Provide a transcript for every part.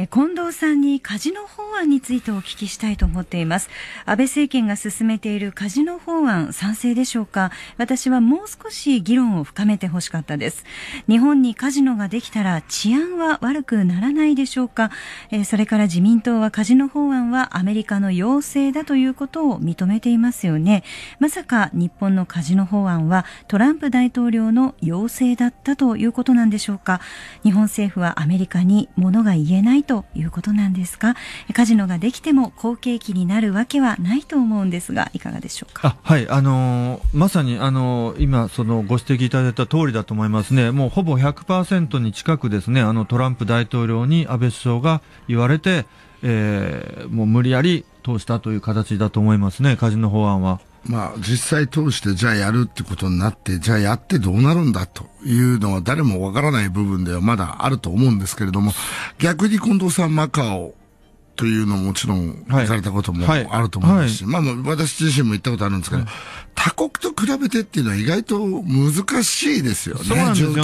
え近藤さんにカジノ法案についてお聞きしたいと思っています。安倍政権が進めているカジノ法案賛成でしょうか？私はもう少し議論を深めてほしかったです。日本にカジノができたら治安は悪くならないでしょうか、えそれから自民党はカジノ法案はアメリカの要請だということを認めていますよね。まさか日本のカジノ法案はトランプ大統領の要請だったということなんでしょうか？日本政府はアメリカに物が言えないということなんですかカジノができても好景気になるわけはないと思うんですがいかがでしょうか？はいあの、まさにあの、今そのご指摘いただいた通りだと思いますねもうほぼ100%に近くですねあのトランプ大統領に安倍首相が言われて、えー、もう無理やり通したという形だと思いますねカジノ法案は。まあ、実際通してじゃあやるってことになって、じゃあやってどうなるんだというのは誰もわからない部分ではまだあると思うんですけれども、逆に近藤さんマカオというのももちろん行かれたこともあると思いますし、はい。はい、まあ私自身も行ったことあるんですけど、はい他国と比べてっていうのは意外と難しいですよね、そうなんですよね。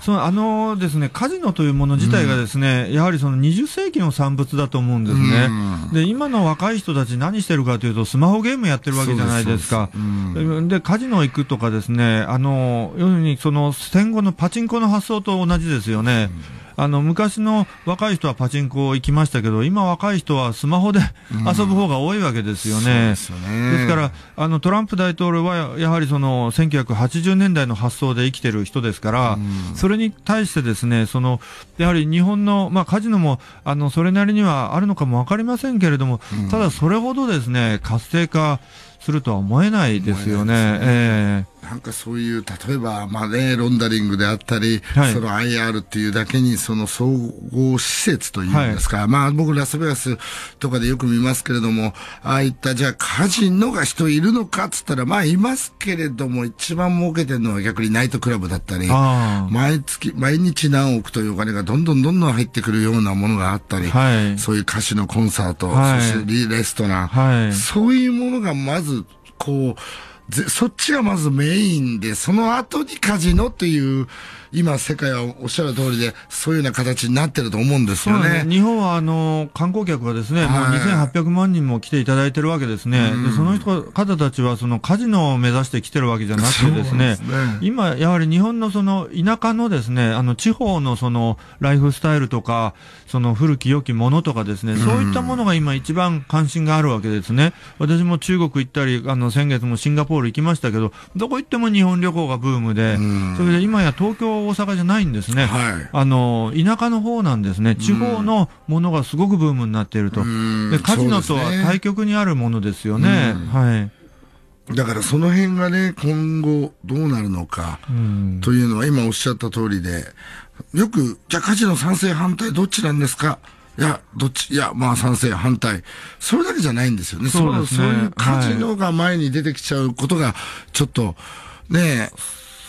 そうあのですね、カジノというもの自体がですね、うん、やはりその20世紀の産物だと思うんですね、うん、で、今の若い人たち何してるかというと、スマホゲームやってるわけじゃないですか。で、うん、カジノ行くとかですね、あの、要するにその戦後のパチンコの発想と同じですよね。うん。あの昔の若い人はパチンコ行きましたけど、今若い人はスマホで遊ぶ方が多いわけですよね。うん、ですよね。ですからあのトランプ大統領はやはりその1980年代の発想で生きてる人ですから、うん、それに対してですね、そのやはり日本のまあカジノもあのそれなりにはあるのかもわかりませんけれども、うん、ただそれほどですね活性化するとは思えないですよね。ね。えーなんかそういう、例えば、まあね、ロンダリングであったり、はい、その IR っていうだけに、その総合施設というんですか、はい、まあ僕ラスベガスとかでよく見ますけれども、ああいったじゃあカジノが人いるのかっつったら、まあいますけれども、一番儲けてるのは逆にナイトクラブだったり、毎月、毎日何億というお金がどんどんどんどん入ってくるようなものがあったり、はい、そういう歌手のコンサート、そしてレストラン、そういうものがまず、こう、そっちがまずメインで、その後にカジノっていう、今世界はおっしゃる通りで、そういうような形になってると思うんですよね。ね日本はあの、観光客がですね、はい、もう2800万人も来ていただいてるわけですね。でその人方たちはそのカジノを目指して来てるわけじゃなくてですね、すね今やはり日本のその田舎のですね、あの地方のそのライフスタイルとか、その古き良きものとかですね、そういったものが今一番関心があるわけですね。私も中国行ったり、あの先月もシンガポール行きましたけど、どこ行っても日本旅行がブームで、それで今や東京、大阪じゃないんですね。はい、あの、田舎の方なんですね。地方のものがすごくブームになっていると。で、カジノとは対極にあるものですよね。はい。だからその辺がね、今後どうなるのか、というのは今おっしゃった通りで、よく、じゃあカジノ賛成反対どっちなんですかいや、どっち、いや、まあ賛成、反対。それだけじゃないんですよね。そうね。そういうカジノが前に出てきちゃうことが、ちょっと、ねえ、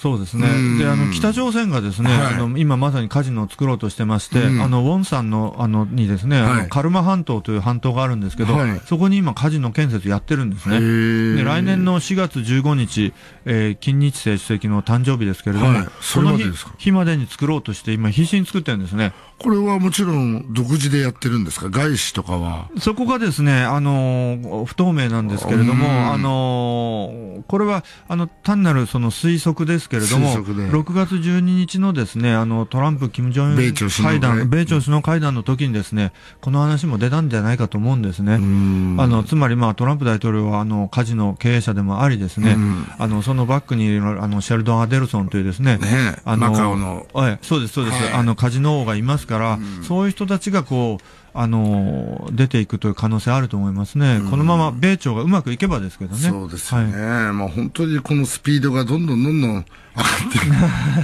そうですね。で、あの、北朝鮮がですね、はい、あの、今まさにカジノを作ろうとしてまして、うん、あの、ウォンさんの、あの、にですね、はい、カルマ半島という半島があるんですけど、はい、そこに今カジノ建設やってるんですね。で、来年の4月15日、えー、金日成主席の誕生日ですけれども、その日日までに作ろうとして今必死に作ってるんですね。これはもちろん独自でやってるんですか？外資とかは？そこがですね、あの、不透明なんですけれども、あの、これは、あの、単なるその推測ですけれども、6月12日のですね、あの、トランプ、キム・ジョン米朝会。談、米朝首脳会談の時にですね、この話も出たんじゃないかと思うんですね。あの、つまりまあ、トランプ大統領は、あの、カジノ経営者でもありですね、あの、そのバックにいる、あの、シェルドン・アデルソンというですね、ねあの、マカオの。はい、そうです、そうです。はい、あの、カジノ王がいますから、うん、そういう人たちがこう、あの出ていくという可能性あると思いますね、うん、このまま米朝がうまくいけばですけどね。そうですよね、はい、まあ、本当にこのスピードがどんどんどんどん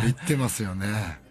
言ってますよね。